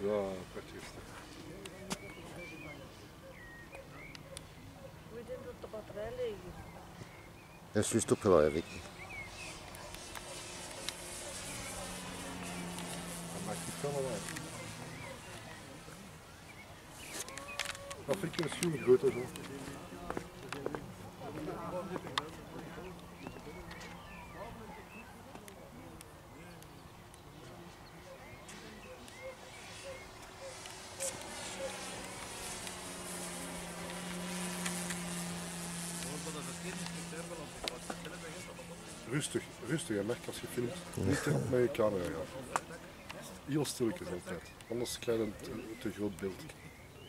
Да, конечно. Jeg syns dere er viktig. Africa's human good as well. Rustig, rustig. Je merkt als je filmt. Niet te- met je camera gaan. Heel stilletjes altijd. Anders krijg je een te, groot beeld.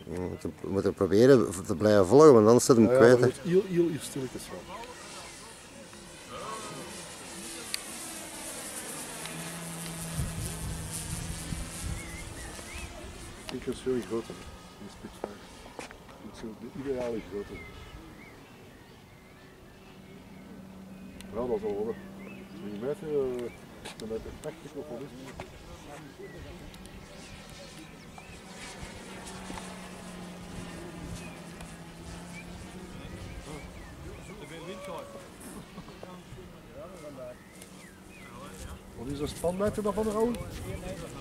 We moeten, we moeten proberen te blijven volgen, want anders zit hem Ja, kwijt. heel, heel, heel stilletjes gaan. Ik is veel groter. Die Spitfire. Het is de ideale grootte. Ja, dat al hoor. 3 meter, eh, een meter 80 of wat is het? Wat is de spanmeter daarvan, Raoul? Dat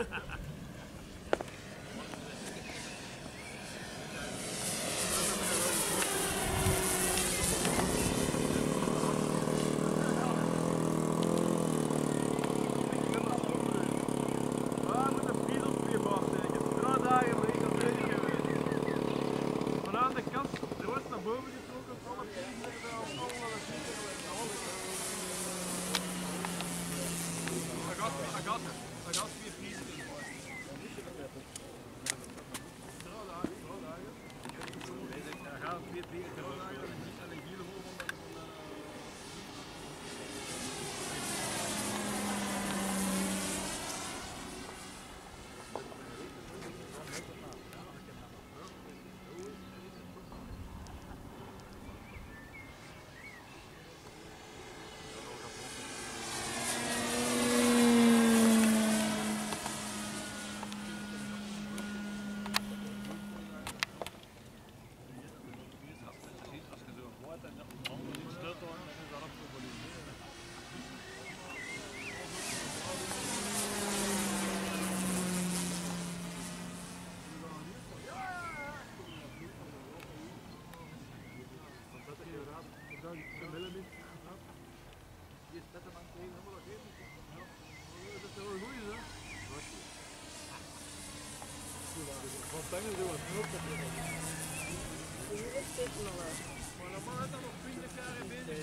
I got this. But also be appeased.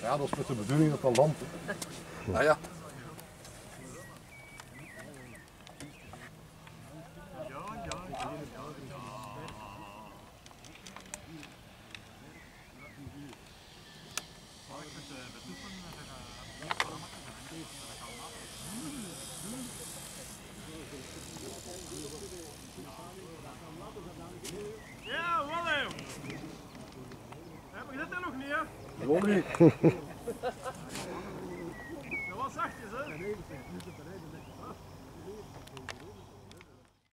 Ja, dat is met de bedoeling dat dat. Ah ja. Ja, Ik dit er nog niet, hè? Gewoon niet. Ja, zachtjes hè.